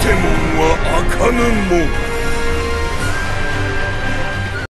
テモンはあかぬ門。